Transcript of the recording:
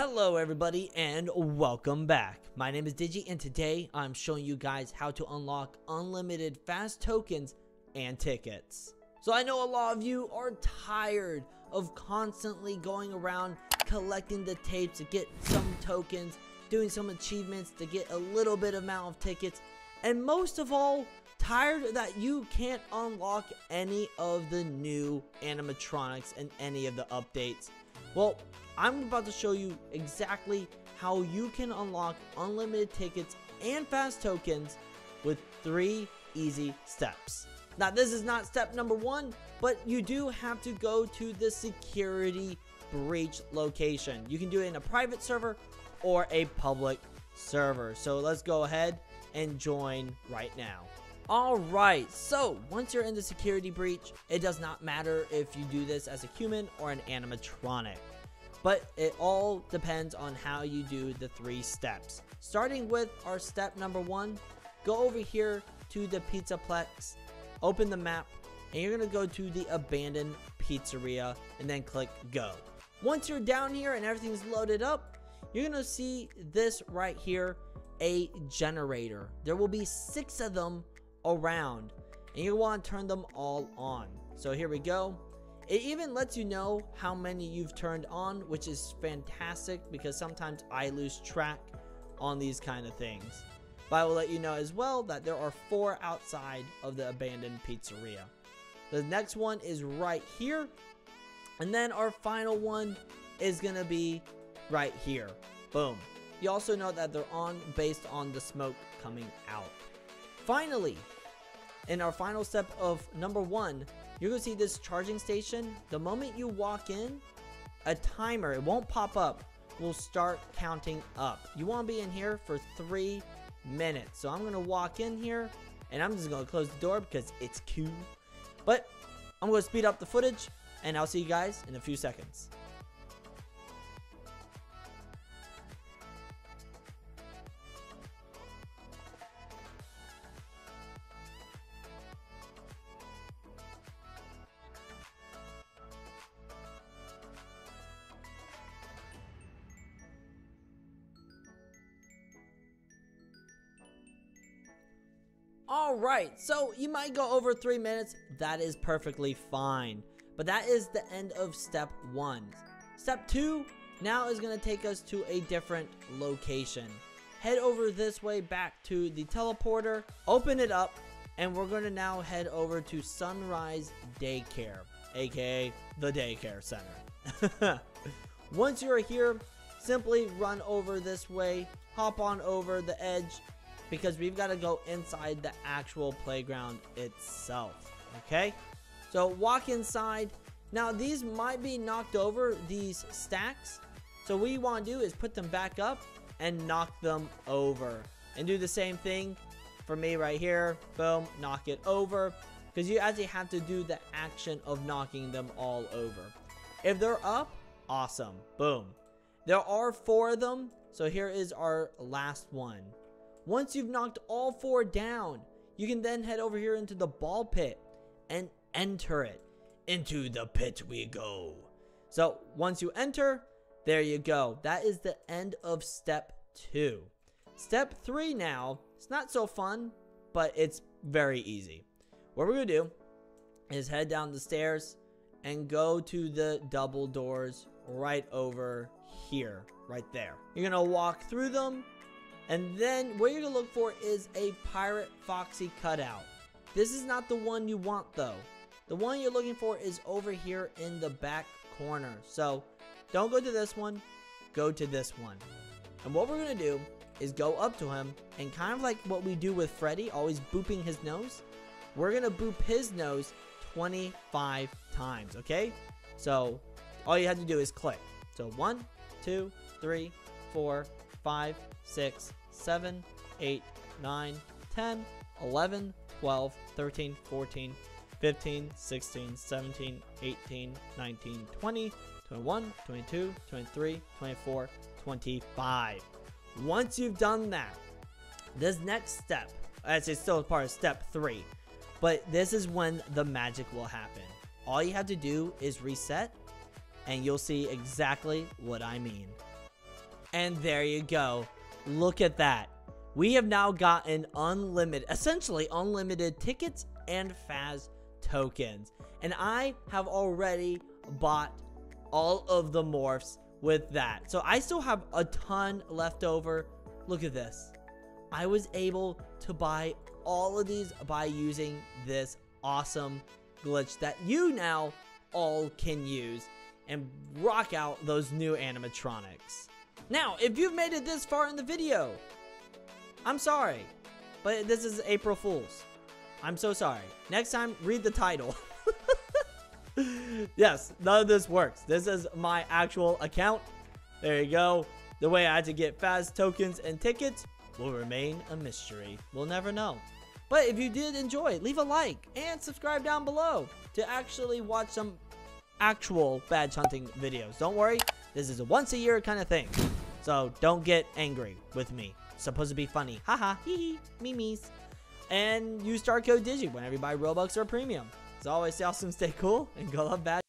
Hello everybody and welcome back. My name is Digi and today I'm showing you guys how to unlock unlimited Faz tokens and tickets. So I know a lot of you are tired of constantly going around collecting the tapes to get some tokens, doing some achievements to get a little bit amount of tickets, and most of all, tired that you can't unlock any of the new animatronics and any of the updates. Well, I'm about to show you exactly how you can unlock unlimited tickets and Faz tokens with three easy steps. Now, this is not step number one, but you do have to go to the security breach location. You can do it in a private server or a public server. So let's go ahead and join right now. Alright, so once you're in the security breach, it does not matter if you do this as a human or an animatronic. But it all depends on how you do the three steps. Starting with our step number one, go over here to the Pizzaplex, open the map, and you're to go to the abandoned pizzeria and then click go. Once you're down here and everything's loaded up, you're to see this right here, a generator. There will be six of them around and you want to turn them all on. So here we go. It even lets you know how many you've turned on, which is fantastic because sometimes I lose track on these kind of things. But I will let you know as well that there are four outside of the abandoned pizzeria. The next one is right here. And then our final one is going to be right here. Boom. You also know that they're on based on the smoke coming out. Finally, in our final step of number one, you're to see this charging station. The moment you walk in, a timer, it won't pop up, will start counting up. You want to be in here for three minutes. So I'm to walk in here and I'm just to close the door because it's cool. But I'm to speed up the footage and I'll see you guys in a few seconds. Alright, so you might go over 3 minutes, that is perfectly fine. But that is the end of step 1. Step 2 now is going to take us to a different location. Head over this way back to the teleporter, open it up, and we're going to now head over to Sunrise Daycare, aka the daycare center. Once you're here, simply run over this way, hop on over the edge, because we've got to go inside the actual playground itself. Okay? So walk inside. Now these might be knocked over, these stacks. So what you want to do is put them back up and knock them over. And do the same thing for me right here. Boom, knock it over. Because you actually have to do the action of knocking them all over. If they're up, awesome. Boom. There are four of them. So here is our last one. Once you've knocked all four down, you can then head over here into the ball pit and enter it. Into the pit we go. So once you enter, there you go. That is the end of step two. Step three now, it's not so fun, but it's very easy. What we're gonna do is head down the stairs and go to the double doors right over here, right there. You're gonna walk through them and then what you're going to look for is a Pirate Foxy cutout. This is not the one you want though. The one you're looking for is over here in the back corner. So don't go to this one, go to this one. And what we're going to do is go up to him and kind of like what we do with Freddy, always booping his nose. We're going to boop his nose 25 times, okay? So all you have to do is click. So one, two, three, four, five, 6, 7, 8, 9, 10, 11, 12, 13, 14, 15, 16, 17, 18, 19, 20, 21, 22, 23, 24, 25. Once you've done that, this next step, as it's still part of step 3, but this is when the magic will happen. All you have to do is reset, and you'll see exactly what I mean. And there you go. Look at that. We have now gotten unlimited, essentially unlimited tickets and Faz tokens. And I have already bought all of the morphs with that. So I still have a ton left over. Look at this. I was able to buy all of these by using this awesome glitch that you now all can use and rock out those new animatronics. Now, if you've made it this far in the video, I'm sorry, but this is April Fool's. I'm so sorry. Next time, read the title. yes, none of this works. This is my actual account. There you go. The way I had to get Faz tokens and tickets will remain a mystery. We'll never know. But if you did enjoy, leave a like and subscribe down below to actually watch some actual badge hunting videos. Don't worry, this is a once a year kind of thing. So don't get angry with me. It's supposed to be funny. Haha, hee hee, memes. And use star code Digi whenever you buy Robux or Premium. As always, stay awesome, stay cool, and go love badge.